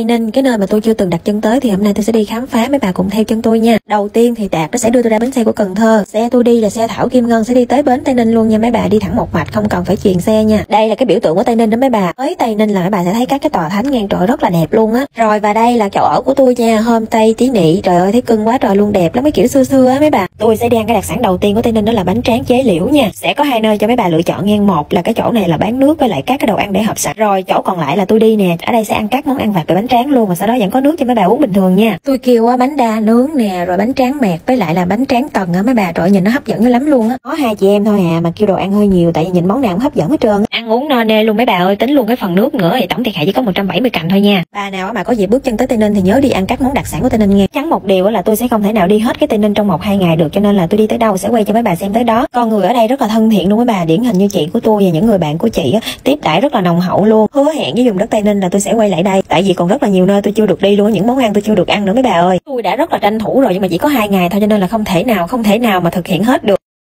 Tây Ninh cái nơi mà tôi chưa từng đặt chân tới thì hôm nay tôi sẽ đi khám phá. Mấy bà cùng theo chân tôi nha. Đầu tiên thì Đạt nó sẽ đưa tôi ra bến xe của Cần Thơ. Xe tôi đi là xe Thảo Kim Ngân sẽ đi tới bến Tây Ninh luôn nha. Mấy bà đi thẳng một mạch, không cần phải chuyển xe nha. Đây là cái biểu tượng của Tây Ninh đó mấy bà. Tới Tây Ninh là mấy bà sẽ thấy các cái tòa thánh ngang trời rất là đẹp luôn á. Rồi và đây là chỗ ở của tôi nha. Hôm Tây tí nị, trời ơi, thấy cưng quá, trời luôn đẹp lắm, mấy kiểu xưa xưa á mấy bà. Tôi sẽ đi ăn cái đặc sản đầu tiên của Tây Ninh đó là bánh tráng chế liễu nha. Sẽ có hai nơi cho mấy bà lựa chọn ngang một là cái chỗ này là bán nước với lại các cái đồ ăn để hộp sạch rồi chỗ còn lại là tôi đi nè. Ở đây sẽ ăn các món ăn vặt về bánh tráng luôn và sau đó vẫn có nước cho mấy bà uống bình thường nha. Tôi kêu á bánh đa nướng nè rồi bánh tráng mẹt với lại là bánh tráng tầng á mấy bà trời nhìn nó hấp dẫn lắm luôn á. Có hai chị em thôi à mà kêu đồ ăn hơi nhiều tại vì nhìn món nào cũng hấp dẫn hết trơn ăn uống no nê luôn mấy bà ơi tính luôn cái phần nước nữa thì tổng thiệt hại chỉ có 170 cành thôi nha. Bà nào mà có dịp bước chân tới tây ninh thì nhớ đi ăn các món đặc sản của tây ninh nghe. Chắn một điều á là tôi sẽ không thể nào đi hết cái tây ninh trong một hai ngày được cho nên là tôi đi tới đâu sẽ quay cho mấy bà xem tới đó. Con người ở đây rất là thân thiện luôn mấy bà điển hình như chị của tôi và những người bạn của chị á tiếp đãi rất là nồng hậu luôn. Hứa hẹn với vùng đất tây ninh là tôi sẽ quay lại đây tại vì còn rất là nhiều nơi tôi chưa được đi luôn những món ăn tôi chưa được ăn nữa mấy bà ơi. Tôi đã rất là tranh thủ rồi, nhưng mà chỉ có hai ngày thôi, cho nên là không thể nào, không thể nào mà thực hiện hết được.